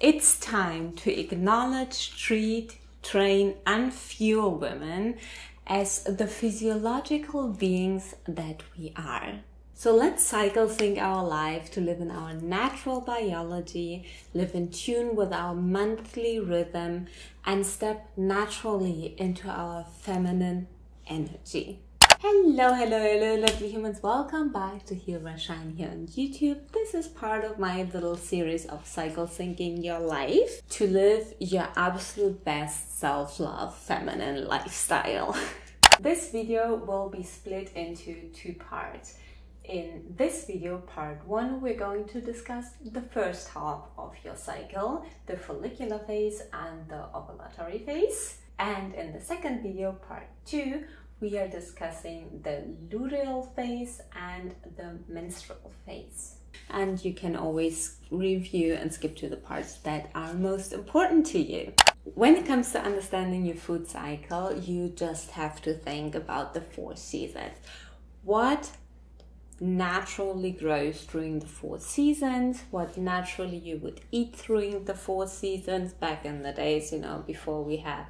It's time to acknowledge, treat, train, and fuel women as the physiological beings that we are. So let's cycle sync our life to live in our natural biology, live in tune with our monthly rhythm, and step naturally into our feminine energy. Hello, hello, hello, lovely humans. Welcome back to Rise Shine here on YouTube. This is part of my little series of cycle syncing your life to live your absolute best self love feminine lifestyle. this video will be split into two parts. In this video, part one, we're going to discuss the first half of your cycle, the follicular phase and the ovulatory phase. And in the second video, part two, we are discussing the luteal phase and the menstrual phase. And you can always review and skip to the parts that are most important to you. When it comes to understanding your food cycle, you just have to think about the four seasons. What naturally grows during the four seasons, what naturally you would eat during the four seasons back in the days, you know, before we had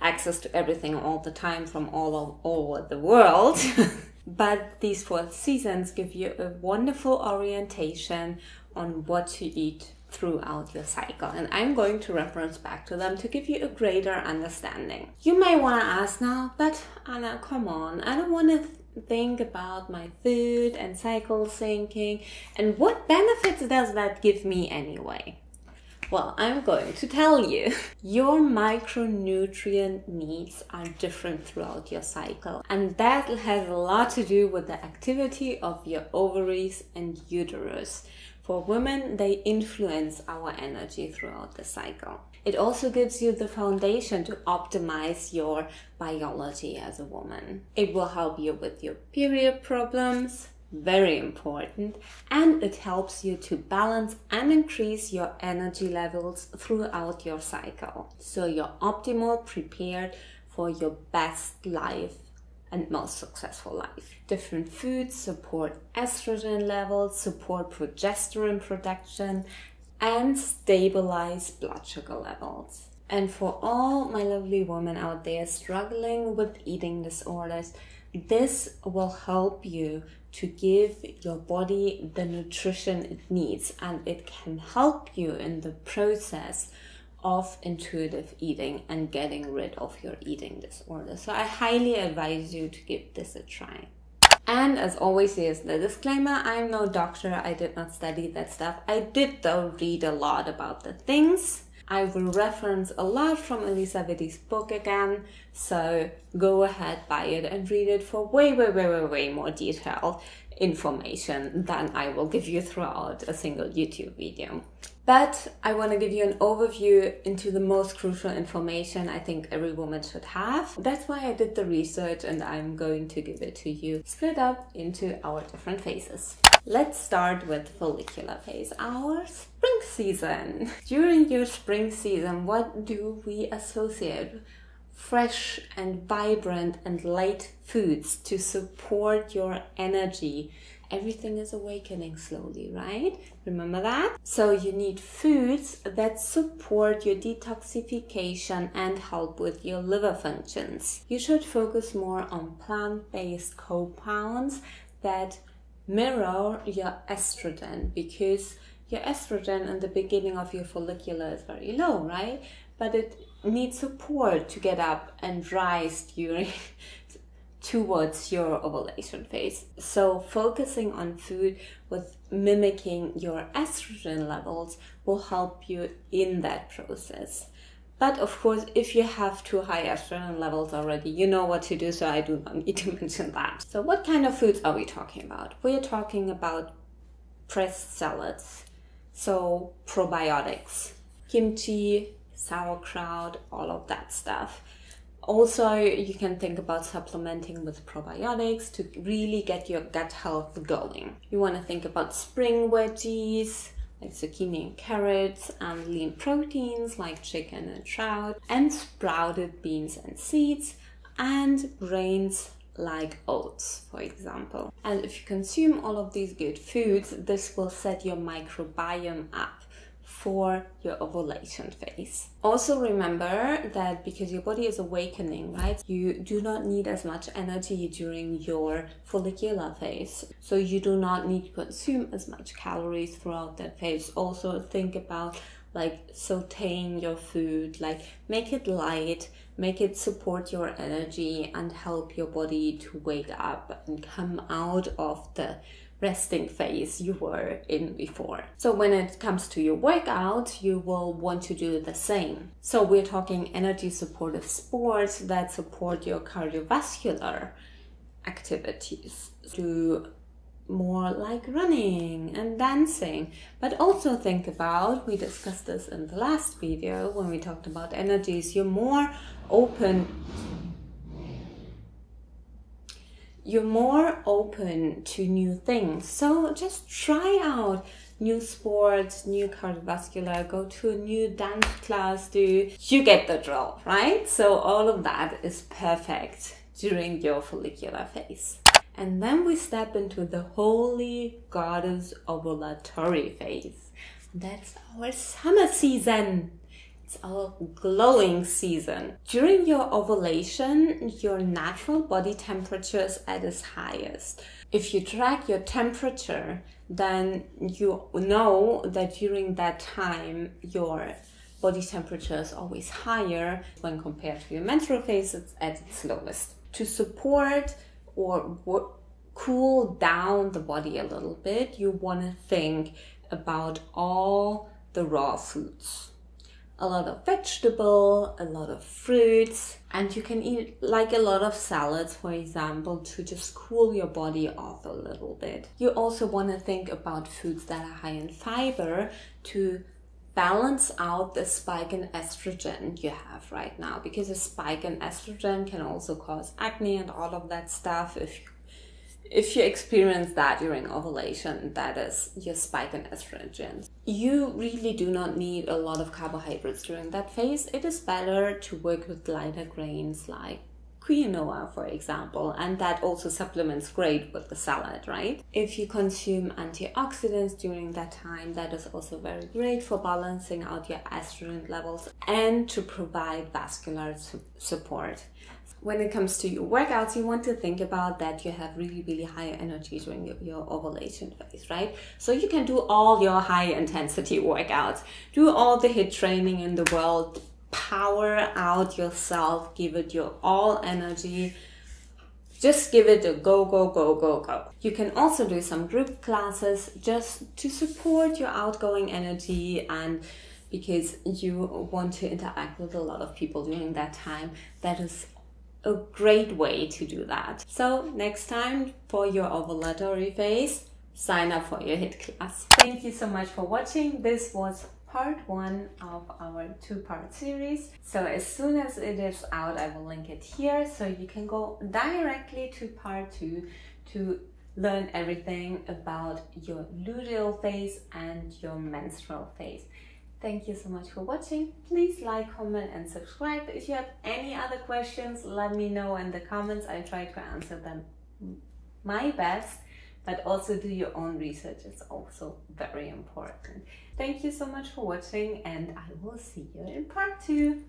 access to everything all the time from all over the world. but these four seasons give you a wonderful orientation on what to eat throughout your cycle and I'm going to reference back to them to give you a greater understanding. You may want to ask now, but Anna, come on, I don't want to think about my food and cycle syncing and what benefits does that give me anyway? Well, I'm going to tell you. Your micronutrient needs are different throughout your cycle, and that has a lot to do with the activity of your ovaries and uterus. For women, they influence our energy throughout the cycle. It also gives you the foundation to optimize your biology as a woman. It will help you with your period problems, very important, and it helps you to balance and increase your energy levels throughout your cycle. So you're optimal prepared for your best life and most successful life. Different foods support estrogen levels, support progesterone production, and stabilize blood sugar levels. And for all my lovely women out there struggling with eating disorders, this will help you to give your body the nutrition it needs and it can help you in the process of intuitive eating and getting rid of your eating disorder. So I highly advise you to give this a try. And as always, here's the disclaimer I'm no doctor, I did not study that stuff. I did, though, read a lot about the things. I will reference a lot from Alisa Vitti's book again, so go ahead, buy it, and read it for way, way, way, way, way more detailed information than I will give you throughout a single YouTube video. But I want to give you an overview into the most crucial information I think every woman should have. That's why I did the research and I'm going to give it to you split up into our different phases. Let's start with follicular phase, our spring season. During your spring season, what do we associate? Fresh and vibrant and light foods to support your energy everything is awakening slowly, right? Remember that? So you need foods that support your detoxification and help with your liver functions. You should focus more on plant-based compounds that mirror your estrogen because your estrogen in the beginning of your follicular is very low, right? But it needs support to get up and rise during towards your ovulation phase. So, focusing on food with mimicking your estrogen levels will help you in that process. But of course, if you have too high estrogen levels already, you know what to do, so I do not need to mention that. So, what kind of foods are we talking about? We're talking about pressed salads, so probiotics, kimchi, sauerkraut, all of that stuff also, you can think about supplementing with probiotics to really get your gut health going. You want to think about spring veggies like zucchini and carrots, and lean proteins like chicken and trout, and sprouted beans and seeds, and grains like oats, for example. And if you consume all of these good foods, this will set your microbiome up for your ovulation phase. Also remember that because your body is awakening, right? You do not need as much energy during your follicular phase. So you do not need to consume as much calories throughout that phase. Also think about like sauteing your food, like make it light, make it support your energy and help your body to wake up and come out of the resting phase you were in before. So when it comes to your workout, you will want to do the same. So we're talking energy supportive sports that support your cardiovascular activities. Do more like running and dancing. But also think about, we discussed this in the last video when we talked about energies, you're more open you're more open to new things. So just try out new sports, new cardiovascular, go to a new dance class, do you get the drill, right? So all of that is perfect during your follicular phase. And then we step into the holy goddess ovulatory phase. That's our summer season. It's a glowing season. During your ovulation, your natural body temperature is at its highest. If you track your temperature, then you know that during that time, your body temperature is always higher when compared to your menstrual phase, it's at its lowest. To support or cool down the body a little bit, you want to think about all the raw foods. A lot of vegetable, a lot of fruits, and you can eat like a lot of salads, for example, to just cool your body off a little bit. You also want to think about foods that are high in fiber to balance out the spike in estrogen you have right now because a spike in estrogen can also cause acne and all of that stuff if you if you experience that during ovulation, that is your spike in estrogen. You really do not need a lot of carbohydrates during that phase. It is better to work with lighter grains like quinoa, for example, and that also supplements great with the salad, right? If you consume antioxidants during that time, that is also very great for balancing out your estrogen levels and to provide vascular su- support. When it comes to your workouts, you want to think about that you have really, really high energy during your, your ovulation phase, right? So you can do all your high intensity workouts, do all the HIIT training in the world, power out yourself, give it your all energy. Just give it a go, go, go, go, go. You can also do some group classes just to support your outgoing energy and because you want to interact with a lot of people during that time. That is a great way to do that. So next time for your ovulatory phase, sign up for your HIIT class. Thank you so much for watching. This was part one of our two-part series. So as soon as it is out, I will link it here so you can go directly to part two to learn everything about your luteal phase and your menstrual phase. Thank you so much for watching. Please like, comment and subscribe. If you have any other questions, let me know in the comments. I try to answer them my best but also do your own research. It's also very important. Thank you so much for watching and I will see you in part two.